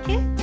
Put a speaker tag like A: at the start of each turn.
A: like it?